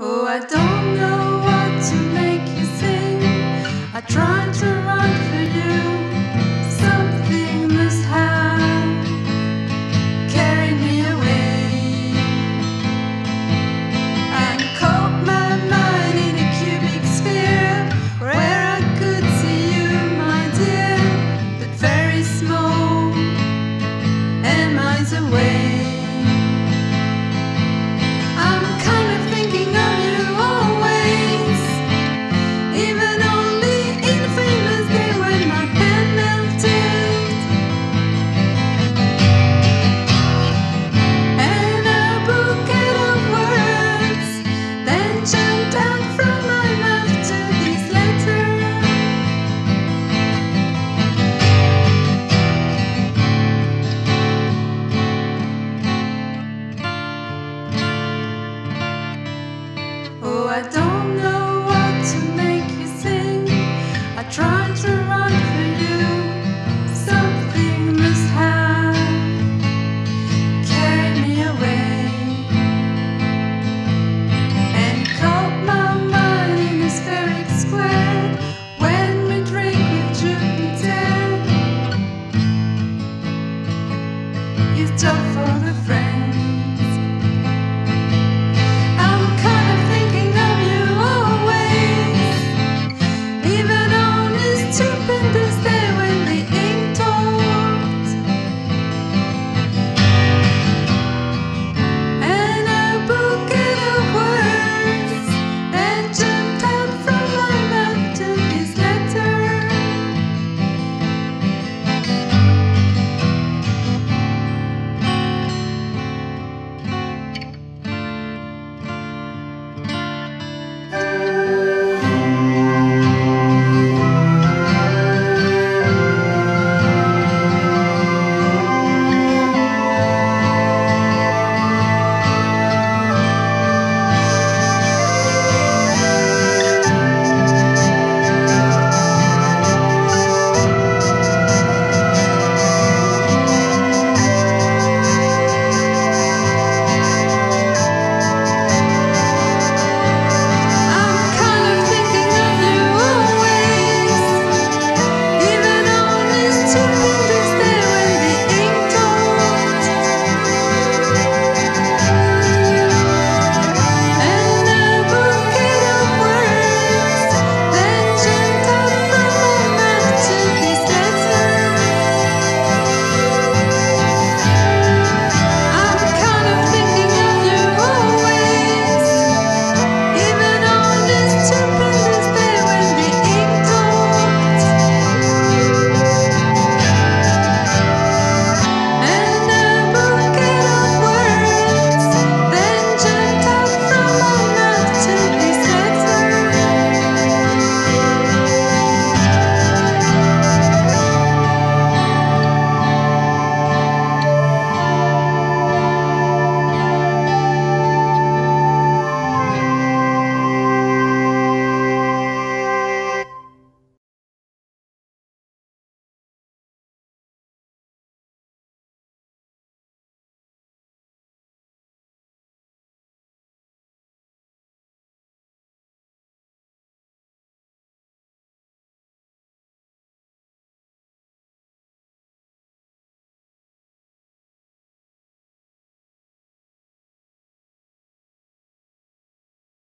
Oh, I don't know I don't know what to make you sing. I tried to write for you. Something mishap carried me away and caught my mind in this spheric square. When we drink with Jupiter, you took for.